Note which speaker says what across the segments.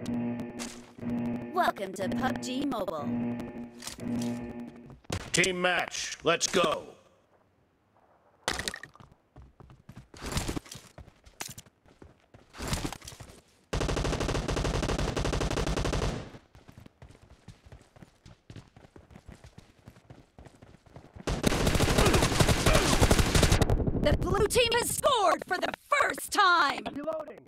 Speaker 1: Welcome to PUBG Mobile.
Speaker 2: Team match, let's go.
Speaker 1: The blue team has scored for the first time!
Speaker 2: Reloading.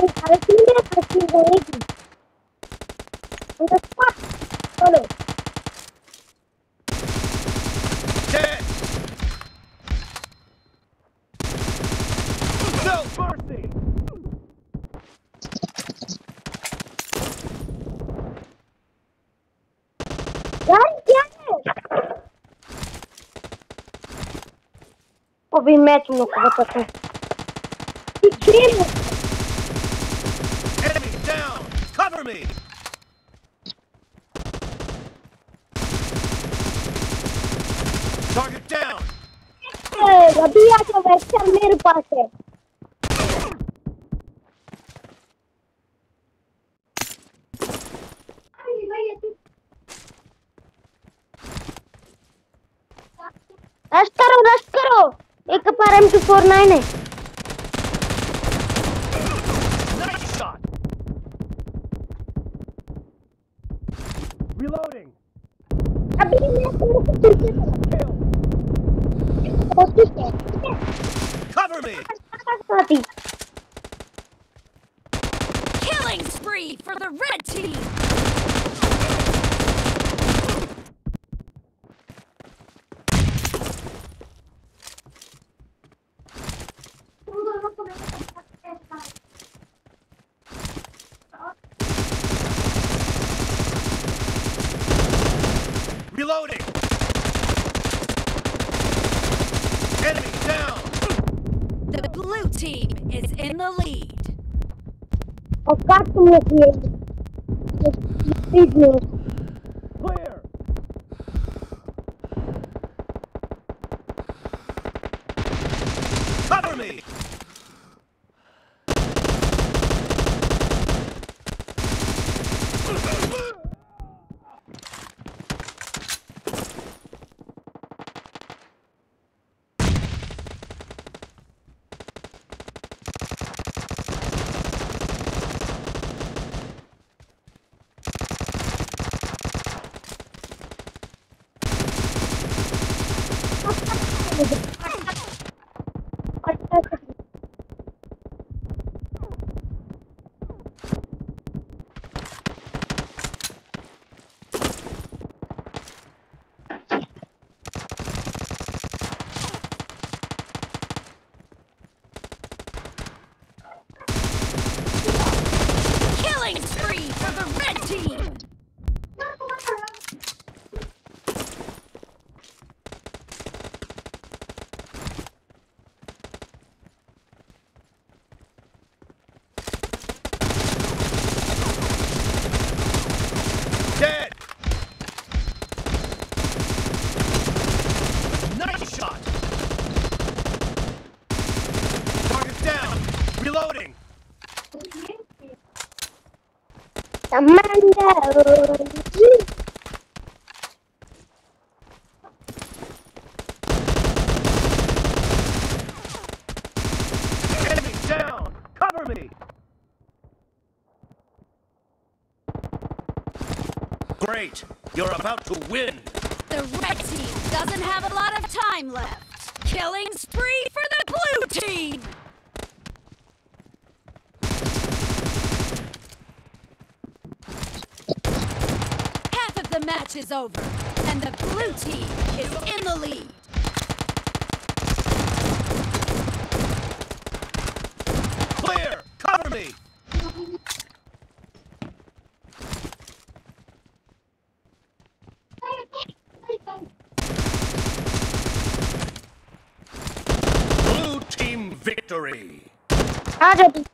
Speaker 2: Aí cara
Speaker 3: que me assim, bonito. Ainda quatro. Valeu. Ouvi
Speaker 2: método no
Speaker 3: Que
Speaker 2: é? Pequeno! Cover me! Target down!
Speaker 3: अभी आके vector मेरे पास है rush करो rush करो एक पर M two four nine है
Speaker 2: Reloading. Cover me.
Speaker 1: Killing spree for the red team.
Speaker 3: और काट तुमने किए
Speaker 2: Oh,
Speaker 3: Commander.
Speaker 2: Enemy down! Cover me! Great! You're about to win!
Speaker 1: The red team doesn't have a lot of time left. Killing spree for the blue team! The match is over, and the blue team is in the lead.
Speaker 2: Clear! Cover me! Blue team victory!
Speaker 3: Hadi.